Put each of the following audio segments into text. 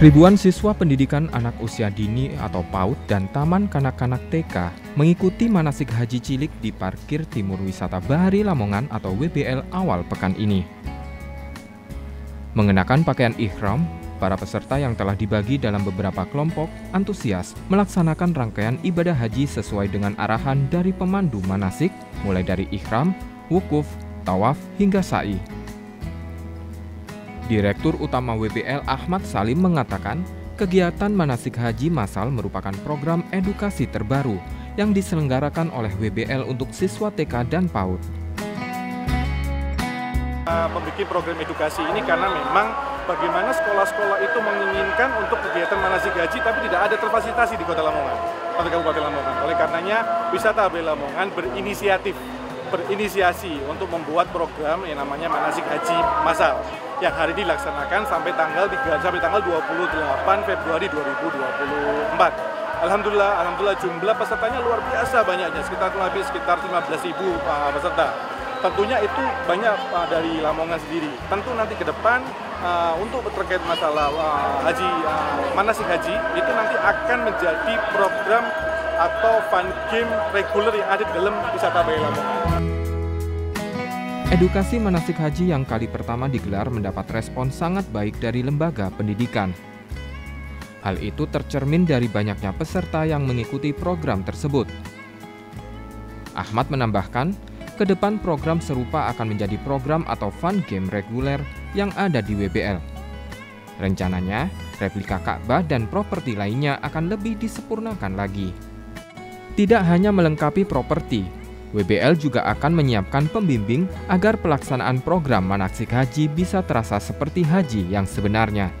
Ribuan siswa pendidikan anak usia dini atau PAUD dan Taman Kanak-Kanak TK mengikuti manasik haji cilik di Parkir Timur Wisata Bahari Lamongan atau WBL awal pekan ini. Mengenakan pakaian ikhram, para peserta yang telah dibagi dalam beberapa kelompok antusias melaksanakan rangkaian ibadah haji sesuai dengan arahan dari pemandu manasik mulai dari ikhram, wukuf, tawaf hingga sa'i. Direktur Utama WBL Ahmad Salim mengatakan, kegiatan manasik haji masal merupakan program edukasi terbaru yang diselenggarakan oleh WBL untuk siswa TK dan PAUD. Membuat program edukasi ini karena memang bagaimana sekolah-sekolah itu menginginkan untuk kegiatan manasik haji tapi tidak ada terfasilitasi di Kota Lamongan atau Kabupaten Lamongan. Oleh karenanya wisata Lamongan berinisiatif berinisiasi untuk membuat program yang namanya manasik haji masal yang hari ini dilaksanakan sampai tanggal 3 sampai tanggal 28 Februari 2024. Alhamdulillah, alhamdulillah jumlah pesertanya luar biasa banyaknya, sekitar lebih sekitar 15.000 uh, peserta. Tentunya itu banyak dari Lamongan sendiri. Tentu nanti ke depan uh, untuk terkait masalah uh, haji uh, manasik haji itu nanti akan menjadi program atau fun game reguler yang ada di dalam wisata Bayi Lamongan. Edukasi manasik haji yang kali pertama digelar mendapat respon sangat baik dari lembaga pendidikan. Hal itu tercermin dari banyaknya peserta yang mengikuti program tersebut. Ahmad menambahkan, ke depan program serupa akan menjadi program atau fun game reguler yang ada di WBL. Rencananya, replika Ka'bah dan properti lainnya akan lebih disempurnakan lagi. Tidak hanya melengkapi properti, WBL juga akan menyiapkan pembimbing agar pelaksanaan program manasik haji bisa terasa seperti haji yang sebenarnya.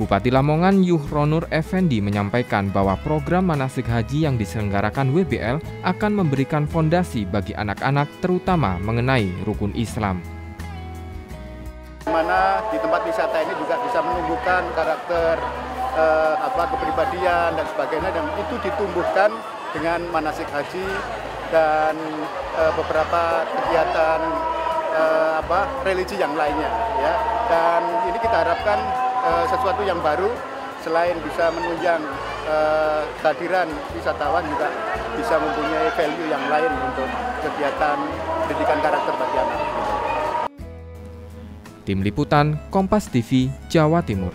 Bupati Lamongan Yuhronur Effendi menyampaikan bahwa program manasik haji yang diselenggarakan WBL akan memberikan fondasi bagi anak-anak terutama mengenai rukun Islam. Mana di tempat wisata ini juga bisa menumbuhkan karakter eh, apa kepribadian dan sebagainya dan itu ditumbuhkan dengan manasik haji dan e, beberapa kegiatan e, apa religi yang lainnya ya dan ini kita harapkan e, sesuatu yang baru selain bisa menunjang e, kehadiran wisatawan juga bisa mempunyai value yang lain untuk kegiatan pendidikan karakter bagi anak. Tim Liputan Kompas TV Jawa Timur